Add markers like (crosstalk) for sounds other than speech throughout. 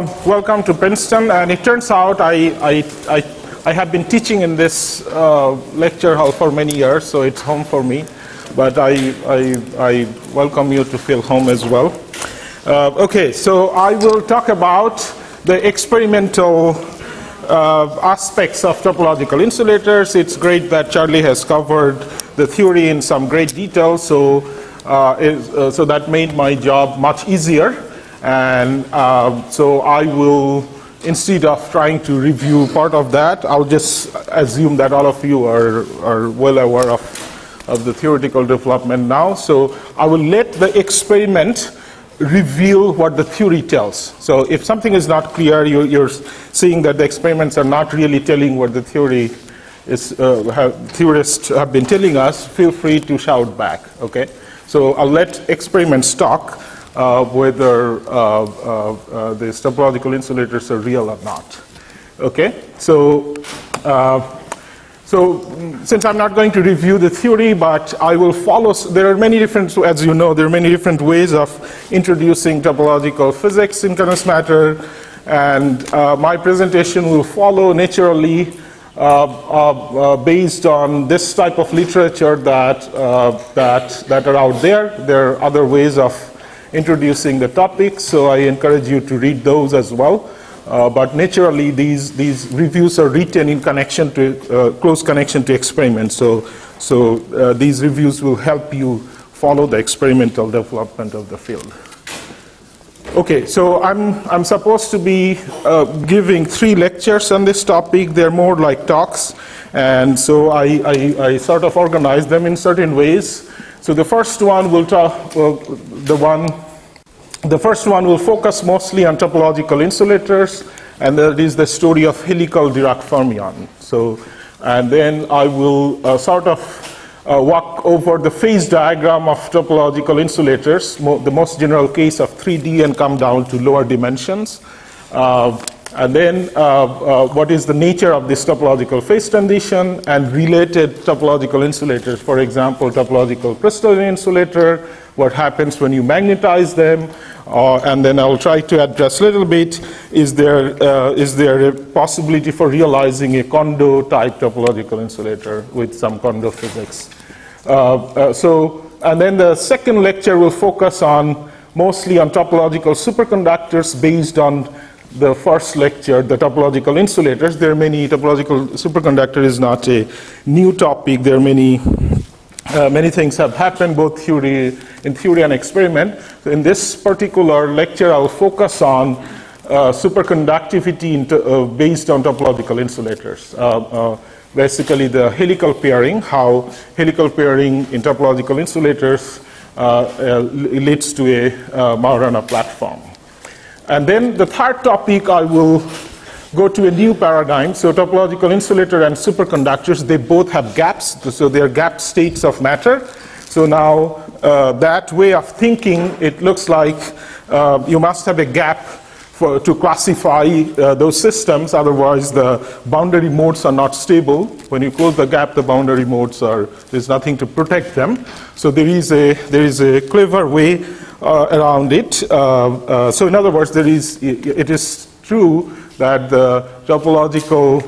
welcome to Princeton. And it turns out I, I, I, I have been teaching in this uh, lecture hall for many years, so it's home for me. But I, I, I welcome you to feel home as well. Uh, okay, so I will talk about the experimental uh, aspects of topological insulators. It's great that Charlie has covered the theory in some great detail, so, uh, uh, so that made my job much easier. And uh, so I will, instead of trying to review part of that, I'll just assume that all of you are, are well aware of, of the theoretical development now. So I will let the experiment reveal what the theory tells. So if something is not clear, you, are seeing that the experiments are not really telling what the theory is, uh, have, theorists have been telling us, feel free to shout back, okay? So I'll let experiments talk whether uh, uh, uh, the topological insulators are real or not. Okay, so so since I'm not going to review the theory, but I will follow, there are many different, as you know, there are many different ways of introducing topological physics in condensed matter, and uh, my presentation will follow naturally uh, uh, based on this type of literature that, that, that are out there. There are other ways of introducing the topic, so I encourage you to read those as well. Uh, but naturally, these, these reviews are written in connection to, uh, close connection to experiments. So, so uh, these reviews will help you follow the experimental development of the field. Okay, so I'm, I'm supposed to be uh, giving three lectures on this topic. They're more like talks. And so I, I, I sort of organize them in certain ways. So the first one will talk, well, the one, the first one will focus mostly on topological insulators, and that is the story of helical Dirac fermion. So, and then I will uh, sort of uh, walk over the phase diagram of topological insulators, mo the most general case of 3D, and come down to lower dimensions. Uh, and then uh, uh, what is the nature of this topological phase transition and related topological insulators. For example, topological crystalline insulator, what happens when you magnetize them, uh, and then I'll try to address a little bit, is there, uh, is there a possibility for realizing a Kondo type topological insulator with some Kondo physics. Uh, uh, so, and then the second lecture will focus on mostly on topological superconductors based on the first lecture, the topological insulators. There are many, topological superconductor is not a new topic. There are many, uh, many things have happened, both theory, in theory and experiment. So in this particular lecture, I'll focus on uh, superconductivity uh, based on topological insulators. Uh, uh, basically, the helical pairing, how helical pairing in topological insulators uh, leads to a Majorana platform. And then the third topic, I will go to a new paradigm. So topological insulator and superconductors, they both have gaps. So they're gap states of matter. So now uh, that way of thinking, it looks like uh, you must have a gap for, to classify uh, those systems. Otherwise, the boundary modes are not stable. When you close the gap, the boundary modes are, there's nothing to protect them. So there is a, there is a clever way uh, around it. Uh, uh, so in other words, there is, it is true that the topological,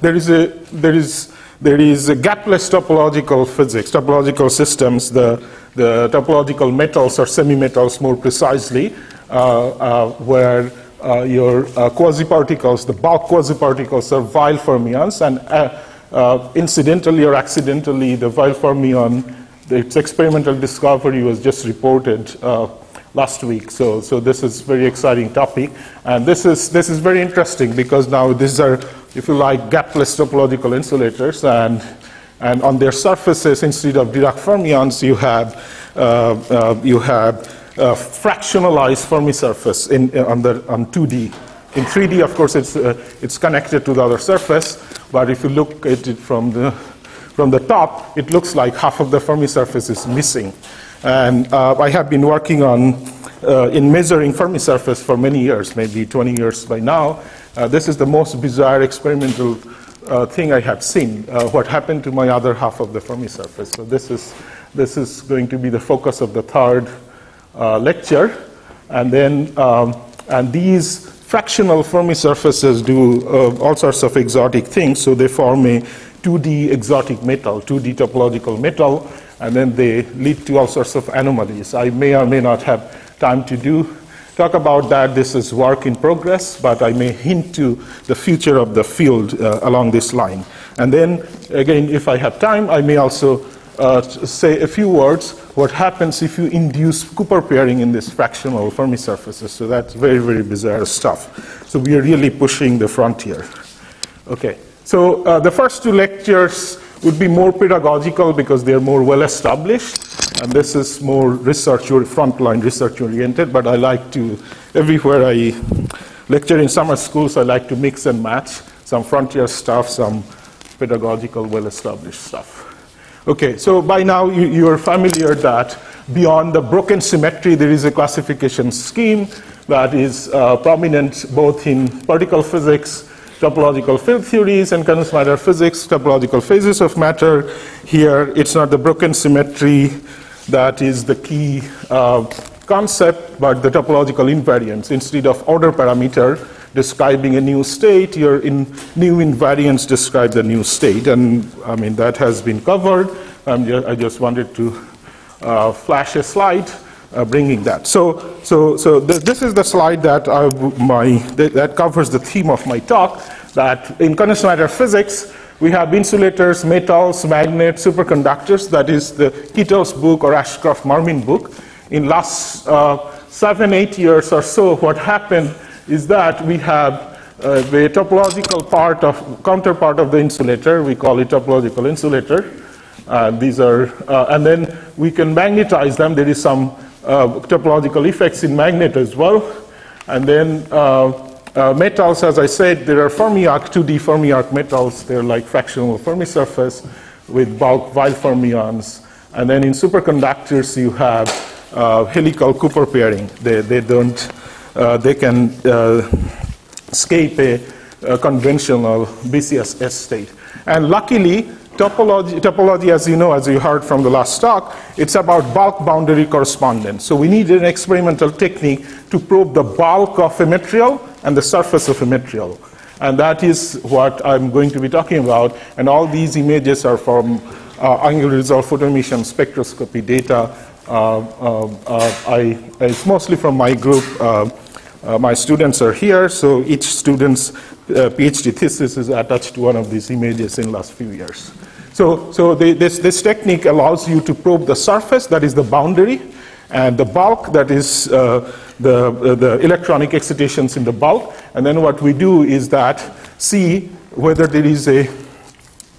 there is a, there is, there is a gapless topological physics, topological systems, the, the topological metals or semi-metals more precisely, uh, uh, where uh, your quasi-particles, the bulk quasi-particles are Weyl fermions, and incidentally or accidentally, the Weyl fermion its experimental discovery was just reported uh, last week. So, so this is very exciting topic. And this is, this is very interesting because now these are, if you like, gapless topological insulators. And, and on their surfaces, instead of Dirac fermions, you have, uh, uh, you have fractionalized Fermi surface in, on, the, on 2D. In 3D, of course, it's, uh, it's connected to the other surface. But if you look at it from the from the top, it looks like half of the Fermi surface is missing. And uh, I have been working on uh, in measuring Fermi surface for many years, maybe 20 years by now. Uh, this is the most bizarre experimental uh, thing I have seen, uh, what happened to my other half of the Fermi surface. So this is, this is going to be the focus of the third uh, lecture. And then um, And these fractional Fermi surfaces do all sorts of exotic things. So they form a 2D exotic metal, 2D topological metal, and then they lead to all sorts of anomalies. I may or may not have time to do talk about that. This is work in progress, but I may hint to the future of the field uh, along this line. And then, again, if I have time, I may also uh, say a few words what happens if you induce Cooper pairing in these fractional Fermi surfaces. So that's very, very bizarre stuff. So we are really pushing the frontier. Okay, so uh, the first two lectures would be more pedagogical because they're more well established. And this is more research, or frontline research oriented, but I like to, everywhere I lecture in summer schools, I like to mix and match some frontier stuff, some pedagogical, well established stuff. Okay, so by now you, you are familiar that beyond the broken symmetry, there is a classification scheme that is uh, prominent both in particle physics topological field theories and condensed matter physics, topological phases of matter. Here, it's not the broken symmetry that is the key uh, concept, but the topological invariance. Instead of order parameter describing a new state, your in new invariance describe the new state. And I mean, that has been covered. Just, I just wanted to uh, flash a slide uh, bringing that. So, so, so th this is the slide that, I, my, that covers the theme of my talk, that in condensed matter physics, we have insulators, metals, magnets, superconductors. That is the Kittels book or Ashcroft-Mermin book. In last uh, seven, eight years or so, what happened is that we have uh, the topological part of counterpart of the insulator. We call it topological insulator. Uh, these are, uh, and then we can magnetize them. There is some topological effects in magnet as well. And then uh, uh, metals, as I said, there are Fermi fermiarc, 2D fermiarc metals. They're like fractional Fermi surface with bulk Weyl fermions. And then in superconductors, you have uh, helical Cooper pairing. They, they don't, uh, they can uh, escape a, a conventional BCS state. And luckily, Topology, topology, as you know, as you heard from the last talk, it's about bulk boundary correspondence. So we need an experimental technique to probe the bulk of a material and the surface of a material. And that is what I'm going to be talking about. And all these images are from uh, angular resolved photoemission spectroscopy data. Uh, uh, uh I, it's mostly from my group. Uh, uh, my students are here, so each student's PhD thesis is attached to one of these images in the last few years. So, so the, this, this technique allows you to probe the surface, that is the boundary, and the bulk, that is uh, the, uh, the electronic excitations in the bulk. And then what we do is that see whether there is a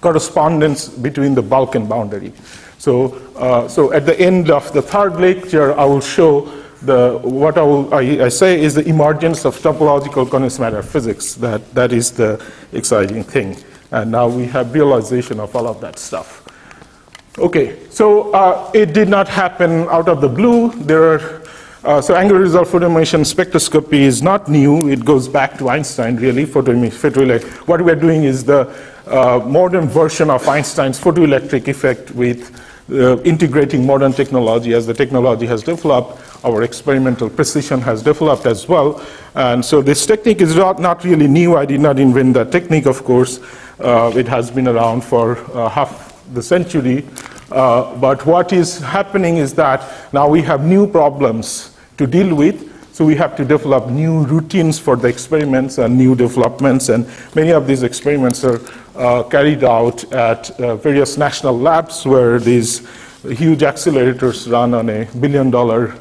correspondence between the bulk and boundary. So, uh, so at the end of the third lecture, I will show the, what I, will, I, I say is the emergence of topological condensed matter physics. That, that is the exciting thing. And now we have realization of all of that stuff. Okay, so uh, it did not happen out of the blue. There are, uh, so angular resolved photoemission spectroscopy is not new. It goes back to Einstein, really. Photoelectric. What we are doing is the uh, modern version of Einstein's photoelectric effect with uh, integrating modern technology as the technology has developed our experimental precision has developed as well. And so this technique is not, not really new. I did not invent that technique, of course. Uh, it has been around for uh, half the century. Uh, but what is happening is that now we have new problems to deal with. So we have to develop new routines for the experiments and new developments. And many of these experiments are uh, carried out at uh, various national labs where these huge accelerators run on a billion dollar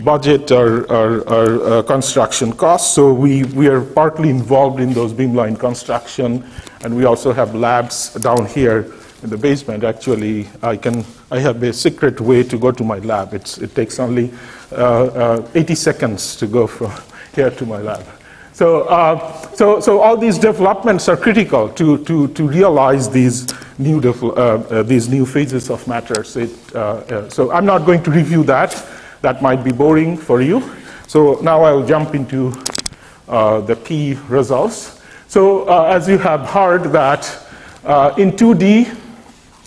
budget or, or, or uh, construction costs. So we, we are partly involved in those beamline construction, and we also have labs down here in the basement. Actually, I can I have a secret way to go to my lab. It's, it takes only uh, uh, 80 seconds to go from (laughs) here to my lab. So, uh, so, so all these developments are critical to, to, to realize these new, uh, uh, these new phases of matters. It, so I'm not going to review that. That might be boring for you. So now I'll jump into uh, the key results. So uh, as you have heard that uh, in 2D,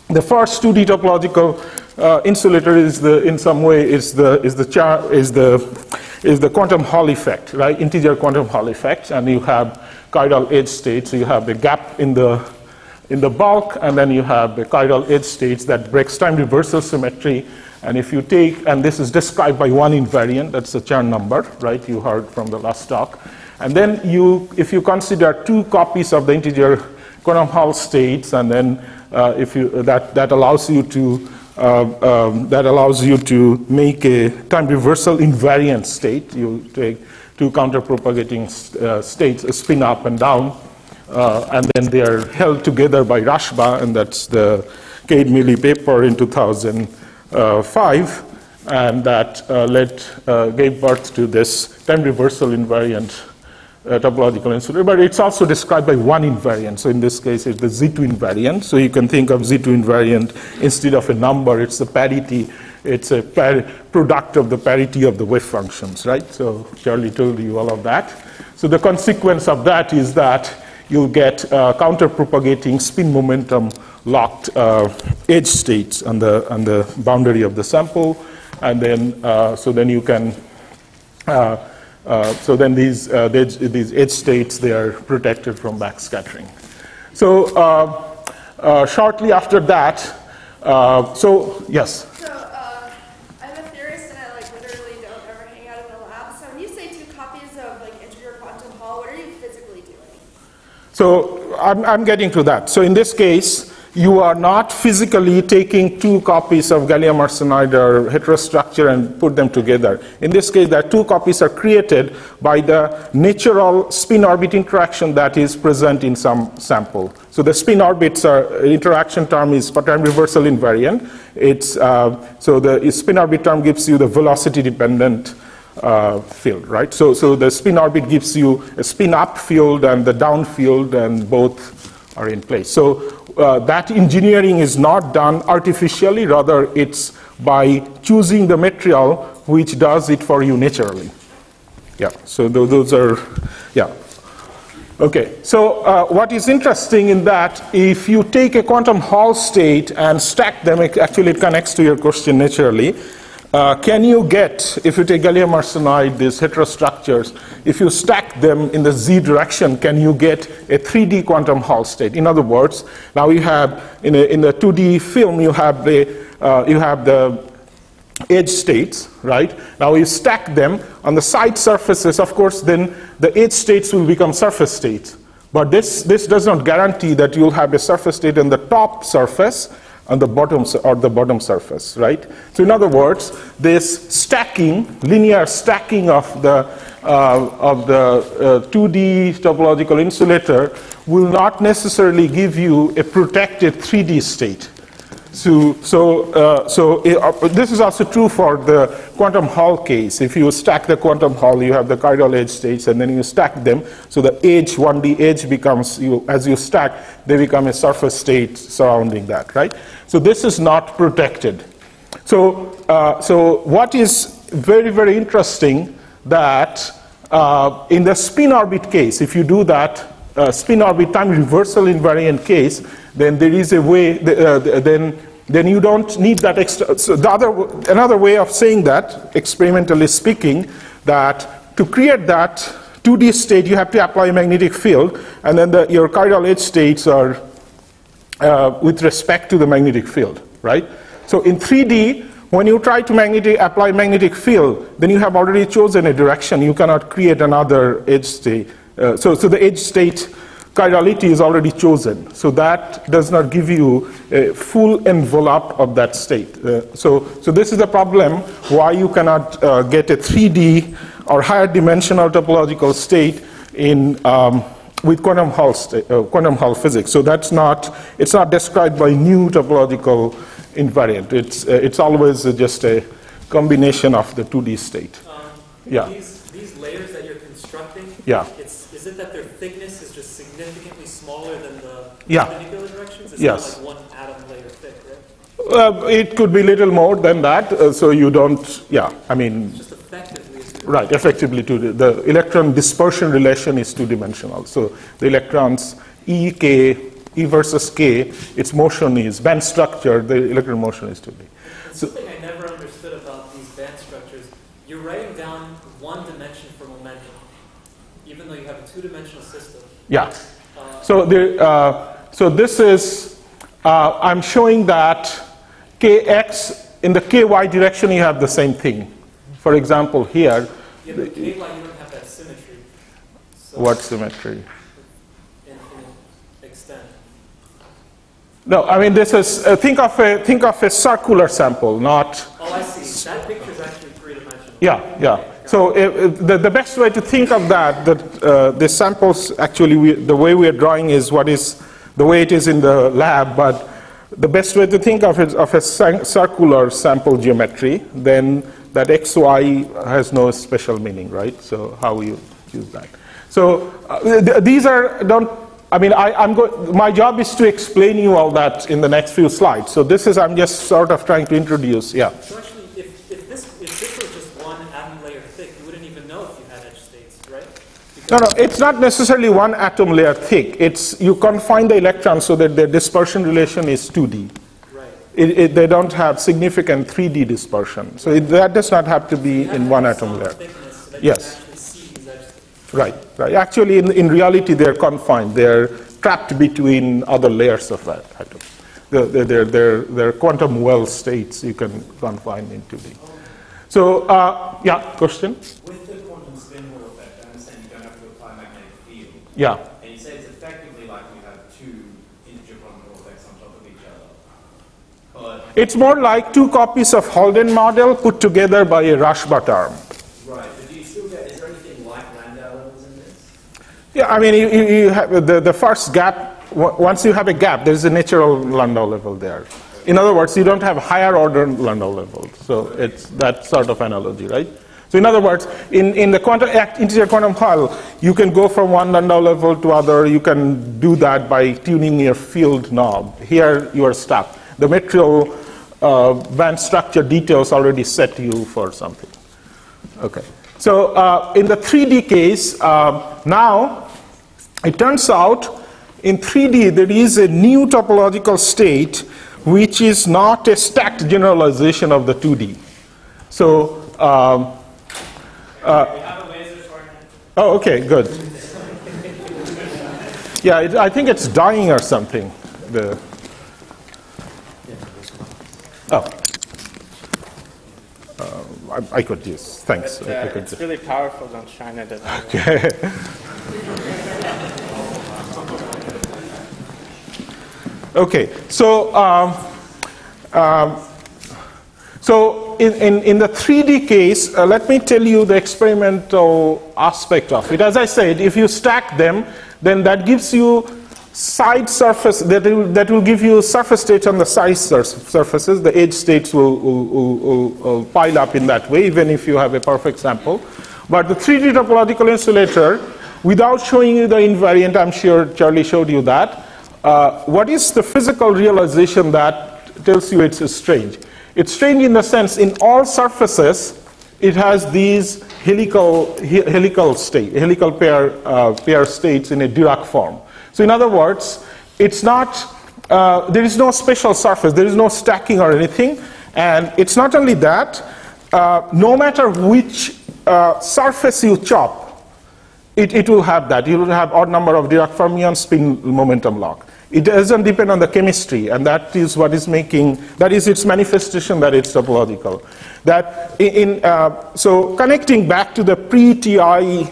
the first 2D topological uh, insulator is the, in some way, is the, is the, char is the is the quantum Hall effect, right? Integer quantum Hall effect, and you have chiral edge states. So you have the gap in the in the bulk, and then you have the chiral edge states that breaks time reversal symmetry. And if you take, and this is described by one invariant, that's the Chern number, right? You heard from the last talk. And then you, if you consider two copies of the integer quantum Hall states, and then uh, if you, that, that allows you to uh, um, that allows you to make a time reversal invariant state. You take two counter-propagating uh, states, spin up and down, uh, and then they are held together by Rashba, and that's the Kane-Mele paper in 2005, and that uh, led, uh, gave birth to this time reversal invariant uh, topological insulator, but it's also described by one invariant. So in this case, it's the Z2 invariant. So you can think of Z2 invariant instead of a number, it's the parity, it's a par product of the parity of the wave functions, right? So Charlie told you all of that. So the consequence of that is that you'll get uh, counter-propagating spin momentum locked uh, edge states on the, on the boundary of the sample. And then, uh, so then you can uh, uh, so then these, uh, these edge states, they are protected from backscattering. So uh, uh shortly after that, uh, so yes? So I'm a theorist and I like literally don't ever hang out in the lab. So when you say two copies of like integer quantum Hall, what are you physically doing? So I'm, I'm getting to that. So in this case, you are not physically taking two copies of gallium arsenide or heterostructure and put them together. In this case, the two copies are created by the natural spin-orbit interaction that is present in some sample. So the spin orbits are, interaction term is time reversal invariant. It's, uh, so the spin orbit term gives you the velocity dependent uh, field, right? So, so the spin orbit gives you a spin up field and the down field, and both are in place. So uh, that engineering is not done artificially, rather it's by choosing the material which does it for you naturally. Yeah, so th those are, yeah. Okay, so uh, what is interesting in that, if you take a quantum Hall state and stack them, it actually it connects to your question naturally, uh, can you get, if you take gallium arsenide, these heterostructures, if you stack them in the z direction, can you get a 3D quantum Hall state? In other words, now you have, in, a, in the 2D film, you have the, uh, you have the edge states, right? Now you stack them on the side surfaces, of course, then the edge states will become surface states. But this, this does not guarantee that you'll have a surface state in the top surface, on the bottom or the bottom surface, right? So in other words, this stacking, linear stacking of the uh, of the uh, 2D topological insulator will not necessarily give you a protected 3D state. So, so, uh, so it, uh, this is also true for the quantum Hall case. If you stack the quantum Hall, you have the chiral edge states, and then you stack them. So the edge, 1D edge becomes, you, as you stack, they become a surface state surrounding that, right? So this is not protected. So, uh, so what is very, very interesting that uh, in the spin orbit case, if you do that uh, spin orbit time reversal invariant case, then there is a way, uh, then then you don't need that extra. So the other, another way of saying that, experimentally speaking, that to create that 2D state, you have to apply a magnetic field, and then the, your chiral edge states are uh, with respect to the magnetic field, right? So in 3D, when you try to magnetic, apply magnetic field, then you have already chosen a direction. You cannot create another edge state. Uh, so, so the edge state chirality is already chosen. So that does not give you a full envelope of that state. Uh, so, so this is the problem why you cannot uh, get a 3D or higher dimensional topological state in, um, with quantum Hall, uh, quantum Hall physics. So that's not, it's not described by new topological invariant. It's, uh, it's always just a combination of the 2D state. Um, yeah. These, these layers that you're constructing, yeah. Is it that their thickness is just significantly smaller than the yeah. perpendicular directions? It's yes. like one atom layer thick, right? Uh, it could be little more than that, uh, so you don't, yeah, I mean. Just effectively. Right, effectively, two, the electron dispersion relation is two-dimensional. So the electrons E, K, E versus K, its motion is band structure, the electron motion is 2D. So, something I never understood about these band structures, you're writing down one dimension even though you have a two-dimensional system. Yeah. Uh, So, the, uh, so this is, uh, I'm showing that kx, in the ky direction you have the same thing. For example, here, yeah, but ky, you don't have that symmetry. So what symmetry? Infinite extent. No, I mean this is, uh, think, of a, think of a circular sample, not, Oh, I see. That picture is actually three-dimensional. yeah, yeah. So uh, uh, the, the best way to think of that, that uh, the samples, actually we, the way we are drawing is what is, the way it is in the lab, but the best way to think of it of a circular sample geometry, then that xy has no special meaning, right? So how you use that? So uh, th- these are don't. I mean, I, I'm go- my job is to explain you all that in the next few slides. So this is I'm just sort of trying to introduce. Yeah. So actually, if, if this if this was just one atom layer thick, you wouldn't even know if you had edge states, right? No, no, it's not necessarily one atom layer thick. It's you confine the electrons so that their dispersion relation is 2D. Right. It, it, they don't have significant 3D dispersion. So it, that does not have to be You in one atom layer. thickness so Yes. you can actually see these edge states. Right, right. Actually, in, in reality, they're confined. They're trapped between other layers of that atom. They're, they're, they're, they're, they're quantum well states you can confine in 2D. So, uh, yeah, question? With the quantum spin Hall effect, I understand you don't have to apply magnetic field. Yeah. And you say it's effectively like you have two integer Hall effects on top of each other. But, It's more like two copies of Haldane model put together by a Rashba term. right, but do you still get, is there anything like Landau levels in this? Yeah, I mean, you, you, have the, the first gap, w- once you have a gap, there's a natural Landau level there. In other words, you don't have higher order Landau levels. So it's that sort of analogy, right? So in other words, in, in the quantum, act- integer quantum Hall, you can go from one Landau level to other. You can do that by tuning your field knob. Here, you are stuck. The material uh, band structure details already set you for something. Okay. So uh, in the 3D case, uh, now it turns out in 3D there is a new topological state which is not a stacked generalization of the 2D. So, um, we have a laser for it. oh, okay, good. Yeah, it, I think it's dying or something. The, oh. Uh, I, I could use, thanks. But, I- I uh, could it's really powerful on China that (laughs) Okay, so um, um, so in, in, in the 3D case, uh, let me tell you the experimental aspect of it. As I said, if you stack them, then that gives you side surface that will, that will give you surface states on the side sur- surfaces. The edge states will, will, will, will, pile up in that way, even if you have a perfect sample. But the 3D topological insulator, without showing you the invariant, I'm sure Charlie showed you that. Uh, what is the physical realization that tells you it's strange? It's strange in the sense in all surfaces, it has these helical, helical state, helical pair, uh, pair states in a Dirac form. So in other words, it's not, uh, there is no special surface, there is no stacking or anything. And it's not only that, uh, no matter which uh, surface you chop, it, it will have that. You will have odd number of Dirac fermions spin momentum lock. It doesn't depend on the chemistry, and that is what is making, that is its manifestation that it's topological. That in, uh, so connecting back to the pre-TI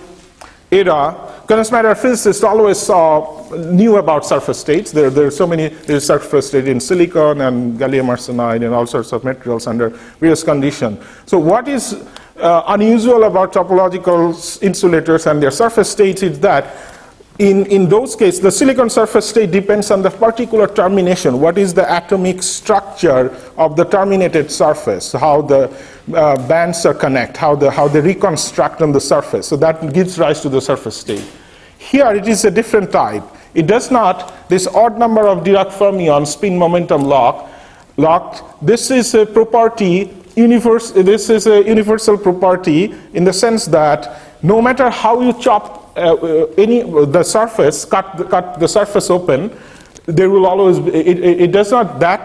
era, quantum matter physicists always saw, knew about surface states. There, there are so many, there's surface state in silicon and gallium arsenide and all sorts of materials under various conditions. So what is uh, unusual about topological insulators and their surface states is that in, in those cases, the silicon surface state depends on the particular termination. What is the atomic structure of the terminated surface? How the uh, bands are connect, how, the, how they reconstruct on the surface. So that gives rise to the surface state. Here it is a different type. It does not, this odd number of Dirac fermion spin momentum lock, locked. This is a property, universe, this is a universal property in the sense that no matter how you chop uh, any the surface, cut the, cut the surface open, there will always it, it, it does not that